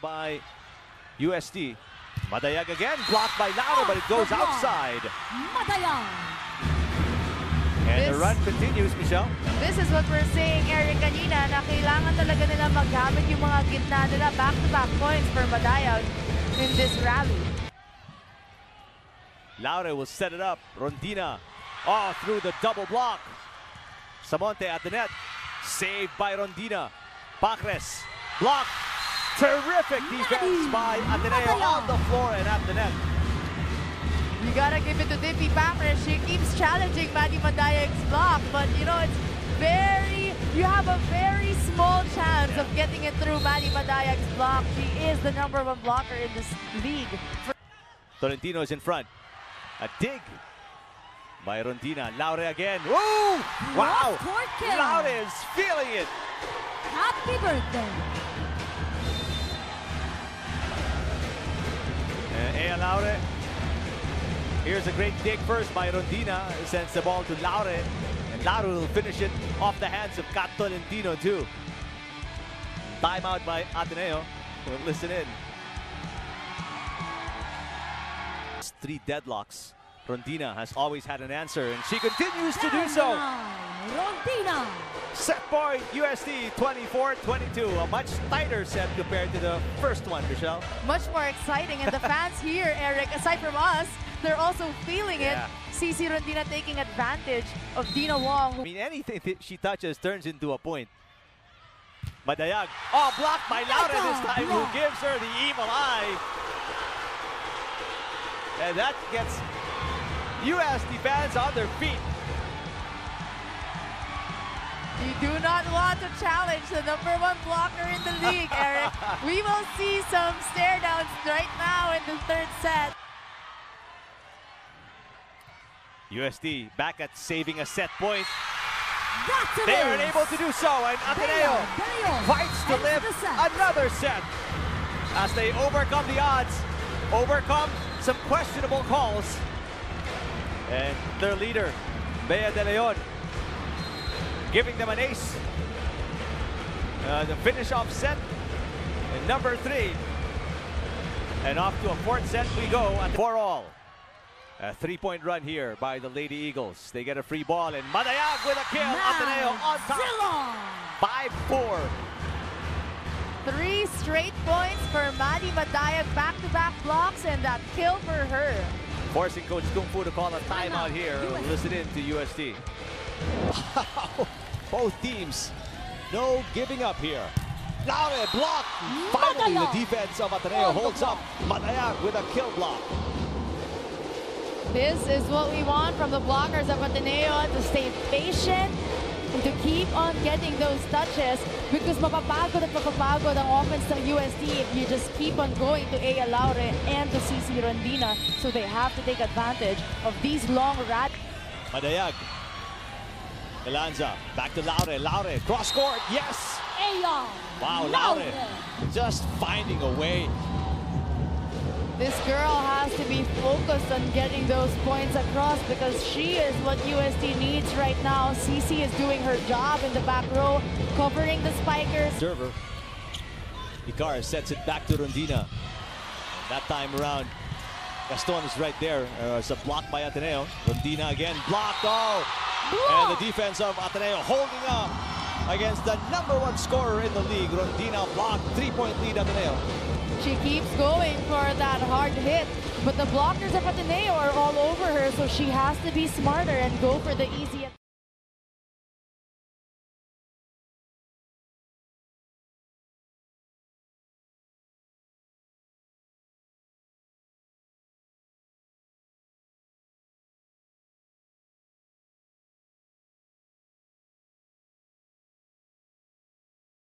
by UST. Madayag again, blocked by Laure, but it oh, goes outside. Madayag. And the This- run continues, Michelle. This is what we're saying, Eric, kanina, na kailangan talaga nila magamit yung mga gitna nila. Back-to-back points for Madayag in this rally. Laure will set it up. Rondina, oh, through the double block. Samonte at the net. Saved by Rondina. Pacres, block. Terrific defense by Ateneo on the floor and at the net. You gotta give it to Dippy Pamper. She keeps challenging Maddie Madayag's block, but you know, it's very, you have a very small chance of getting it through Maddie Madayag's block. She is the number one blocker in this league. Tolentino is in front. A dig by Rondina. Laure again. Woo! Wow! Laure is feeling it. Happy birthday. And Eya Laure. Here's a great dig first by Rondina. Sends the ball to Laure. And Laure will finish it off the hands of Kat Tolentino too. Timeout by Ateneo. We'll listen in. Three deadlocks. Rondina has always had an answer, and she continues to do so. Nine. Rondina. Set point UST 24-22. A much tighter set compared to the first one, Michelle. Much more exciting, and the fans here, Eric, aside from us, they're also feeling it. Yeah. Sisi Rondina taking advantage of Deanna Wong, I mean, anything that she touches turns into a point. Madayag. Oh, blocked by Laure this time, who gives her the evil eye. And that gets UST fans on their feet. You do not want to challenge the number one blocker in the league, Eric. we will see some stare downs right now in the third set. UST back at saving a set point. They are unable to do so, and Ateneo fights to live another set as they overcome the odds, overcome some questionable calls. And their leader, Bea De Leon, giving them an ace. Uh, the finish off set, and number three. And off to a fourth set we go at four all. A three-point run here by the Lady Eagles. They get a free ball, and Madayag with a kill. Ateneo on top. 5-4. Three straight points for Maddie Madayag, back-to-back blocks, and that kill for her. Forcing Coach Kung Fu to call a timeout here. Listen in to UST. Both teams, no giving up here. Laure block. Finally, the defense of Ateneo oh, holds up. Madayag with a kill block. This is what we want from the blockers of Ateneo to stay patient and to keep on getting those touches because mapapagod at mapapagod ang offense ng UST if you just keep on going to Eya Laure and to Sisi Rondina. So they have to take advantage of these long rat. Madayag. Elanza, back to Laure. Laure, cross court, yes! Ayon. Wow, Laure just finding a way. This girl has to be focused on getting those points across because she is what UST needs right now. Sisi is doing her job in the back row, covering the spikers. Server. Icar sets it back to Rondina. That time around, Gaston is right there. Uh, it's a block by Ateneo. Rondina again blocked. Oh! And the defense of Ateneo holding up against the number one scorer in the league. Rondina blocked. Three-point lead Ateneo. She keeps going for that hard hit, but the blockers of Ateneo are all over her, so she has to be smarter and go for the easy.